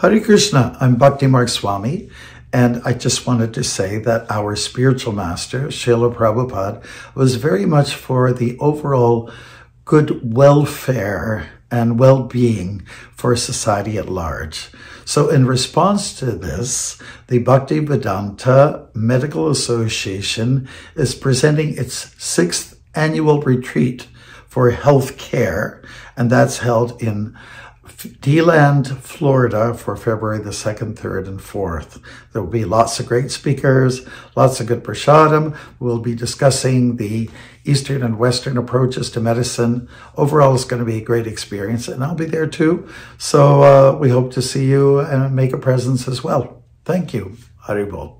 Hare Krishna, I'm Bhaktimarga Swami, and I just wanted to say that our spiritual master, Srila Prabhupada, was very much for the overall good welfare and well-being for society at large. So in response to this, the Bhaktivedanta Medical Association is presenting its sixth annual retreat for health care, and that's held in DeLand, Florida for February the 2nd, 3rd, and 4th. There will be lots of great speakers, lots of good prasadam. We'll be discussing the Eastern and Western approaches to medicine. Overall, it's going to be a great experience, and I'll be there too. So uh, we hope to see you and make a presence as well. Thank you. Haribol.